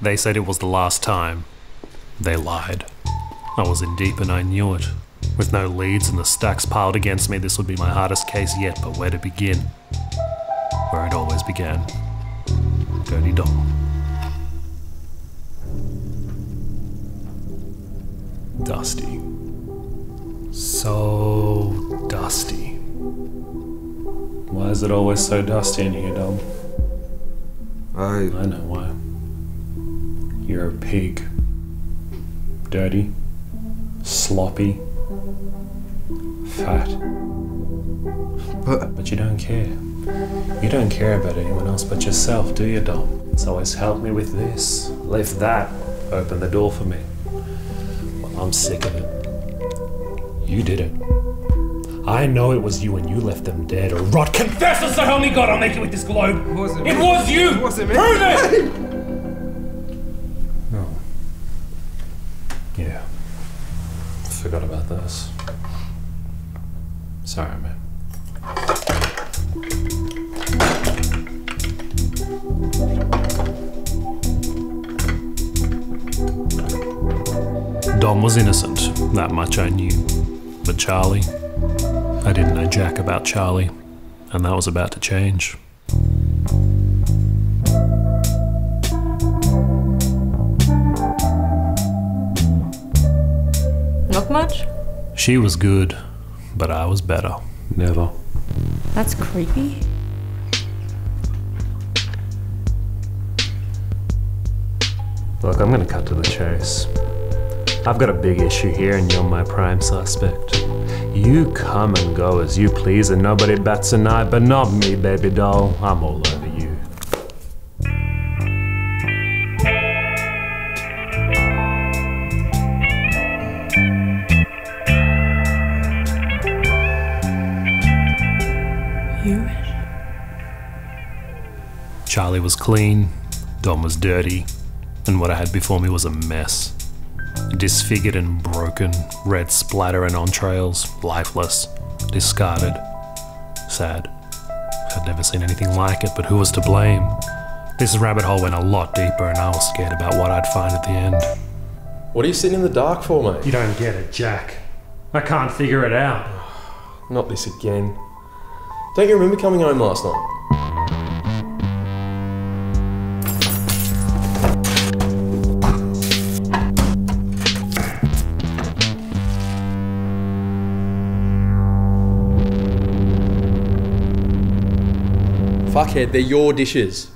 They said it was the last time. They lied. I was in deep and I knew it. With no leads and the stacks piled against me, this would be my hardest case yet, but where to begin? Where it always began. Dirty Dom. Dusty. So dusty. Why is it always so dusty in here, Dom? I. I know why. You're a pig. Dirty, sloppy, fat. But But you don't care. You don't care about anyone else but yourself, do you, Dom? It's always help me with this, lift that, open the door for me. Well, I'm sick of it. You did it. I know it was you and you left them dead or rot. Confess us, so help me God, I'll make it with this globe. it It was you! It wasn't me. Prove it! this. Sorry, man. Dom was innocent, that much I knew. But Charlie, I didn't know jack about Charlie, and that was about to change. She was good, but I was better. Never. That's creepy. Look, I'm gonna cut to the chase. I've got a big issue here, and you're my prime suspect. You come and go as you please, and nobody bats an eye, but not me, baby doll. I'm all over Charlie was clean, Dom was dirty, and what I had before me was a mess. Disfigured and broken, red splatter and entrails, lifeless, discarded, sad. I'd never seen anything like it, but who was to blame? This rabbit hole went a lot deeper, and I was scared about what I'd find at the end. What are you sitting in the dark for, mate? You don't get it, Jack. I can't figure it out. Not this again. Don't you remember coming home last night? Fuckhead, they're your dishes.